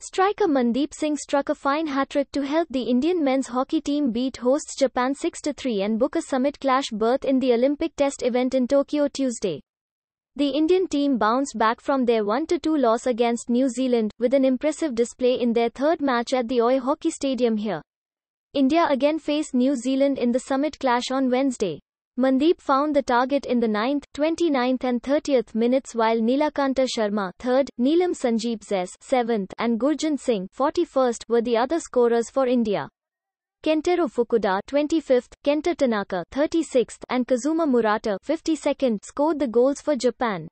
Striker Mandeep Singh struck a fine hat-trick to help the Indian men's hockey team beat hosts Japan 6-3 and book a summit clash berth in the Olympic Test event in Tokyo Tuesday. The Indian team bounced back from their 1-2 loss against New Zealand, with an impressive display in their third match at the Oi Hockey Stadium here. India again faced New Zealand in the summit clash on Wednesday. Mandeep found the target in the 9th, 29th and 30th minutes while Nilakanta Sharma 3rd, Neelam Sanjeep Xess 7th and Gurjant Singh 41st were the other scorers for India. Kentaro Fukuda 25th, Kenta Tanaka 36th and Kazuma Murata 52nd scored the goals for Japan.